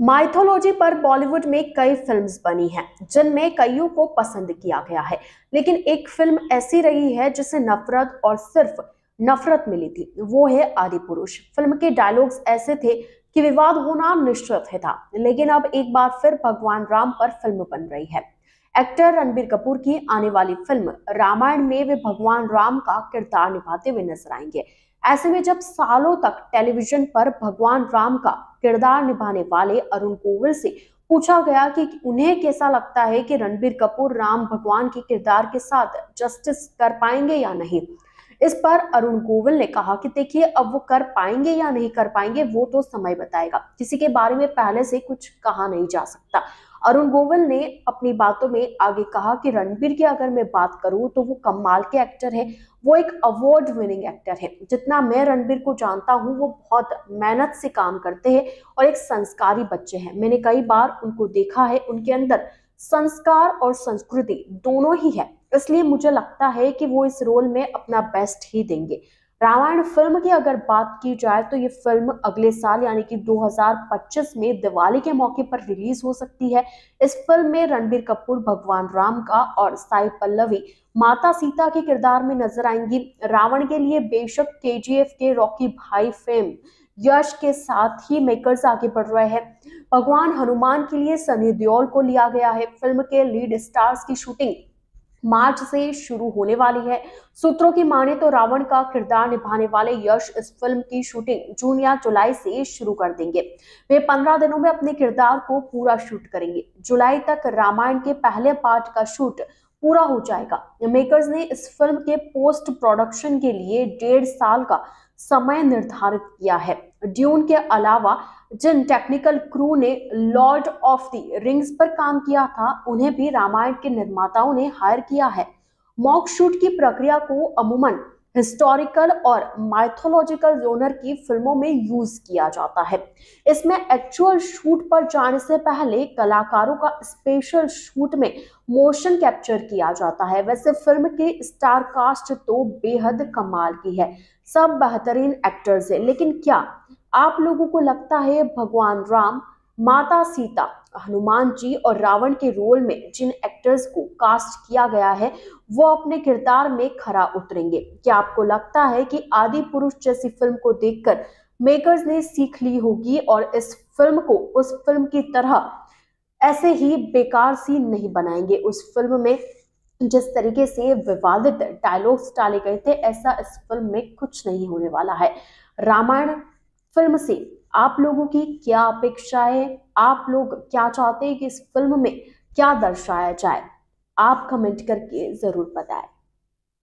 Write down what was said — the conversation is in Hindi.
माइथोलॉजी पर बॉलीवुड में कई फिल्म्स बनी हैं, जिनमें कईयों को पसंद किया गया है। लेकिन एक फ़िल्म ऐसी रही है, जिसे नफरत और सिर्फ़ नफरत मिली थी, वो है आदि पुरुष। फ़िल्म के डायलॉग्स ऐसे थे कि विवाद होना निश्चित था, लेकिन अब एक बार फिर भगवान राम पर फ़िल्म बन रही है। एक्टर रणबीर कपूर की आने वाली फ़िल्म रामायण में वे भगवान राम का किरदार निभाते हुए नज़र आएँगे। ऐसे में जब सालों तक टेलीविज़न पर भगवान राम का किरदार निभाने वाले अरुण कोविल से पूछा गया कि उन्हें कैसा लगता है कि रणबीर कपूर राम भगवान के किरदार के साथ जस्टिस कर पाएँगे या नहीं? इस पर अरुण गोविल ने कहा कि देखिए, अब वो कर पाएँगे या नहीं कर पाएँगे, वो तो समय बताएगा। किसी के बारे में पहले से कुछ कहा नहीं जा सकता। अरुण गोविल ने अपनी बातों में आगे कहा कि रणबीर की अगर मैं बात करूँ तो वो कमाल के एक्टर है। वो एक अवार्ड विनिंग एक्टर है। जितना मैं रणबीर को जानता हूँ, वो बहुत मेहनत से काम करते हैं और एक संस्कारी बच्चे हैं। मैंने कई बार उनको देखा है, उनके अंदर संस्कार और संस्कृति दोनों ही है। इसलिए मुझे लगता है कि वो इस रोल में अपना बेस्ट ही देंगे। रामायण फ़िल्म की अगर बात की जाए तो ये फ़िल्म अगले साल, यानी कि 2025 में दिवाली के मौके पर रिलीज़ हो सकती है। इस फ़िल्म में रणबीर कपूर, भगवान राम का और साई पल्लवी माता सीता के किरदार में नज़र आएँगी। रावण के लिए बेशक के के रॉकी भाई फेम यश के साथ ही मेकर्स आगे बढ़ रहे हैं। भगवान हनुमान के लिए सनी देओल को लिया गया है। फ़िल्म के लीड स्टार्स की शूटिंग मार्च से शुरू होने वाली है। सूत्रों की माने तो रावण का किरदार निभाने वाले यश इस फ़िल्म की शूटिंग जून या जुलाई से शुरू कर देंगे। वे पंद्रह दिनों में अपने किरदार को पूरा शूट करेंगे। जुलाई तक रामायण के पहले पार्ट का शूट पूरा हो जाएगा। मेकर्स ने इस फ़िल्म के पोस्ट प्रोडक्शन के लिए डेढ़ साल का समय निर्धारित किया है। ड्यून के अलावा जिन टेक्निकल क्रू ने लॉर्ड ऑफ़ द रिंग्स पर काम किया था, उन्हें भी रामायण के निर्माताओं ने हायर किया है। मॉक शूट की प्रक्रिया को अमूमन हिस्टोरिकल और माइथोलॉजिकल जोनर की फ़िल्मों में यूज़ किया जाता है। इसमें एक्चुअल शूट पर जाने से पहले कलाकारों का स्पेशल शूट में मोशन कैप्चर किया जाता है। वैसे फ़िल्म के स्टार कास्ट तो बेहद कमाल की है, सब बेहतरीन एक्टर्स है। लेकिन क्या आप लोगों को लगता है भगवान राम माता सीता, हनुमान जी और रावण के रोल में जिन एक्टर्स को कास्ट किया गया है, वो अपने किरदार में खरा उतरेंगे। क्या आपको लगता है कि आदि पुरुष जैसी फ़िल्म को देखकर मेकर्स ने सीख ली होगी और इस फ़िल्म को उस फ़िल्म की तरह ऐसे ही बेकार सी नहीं बनाएँगे? उस फ़िल्म में जिस तरीके से विवादित डायलॉग्स डाले गए थे, ऐसा इस फ़िल्म में कुछ नहीं होने वाला है। रामायण फ़िल्म से आप लोगों की क्या अपेक्षा है? आप लोग क्या चाहते हैं कि इस फ़िल्म में क्या दर्शाया जाए? आप कमेंट करके ज़रूर बताएँ।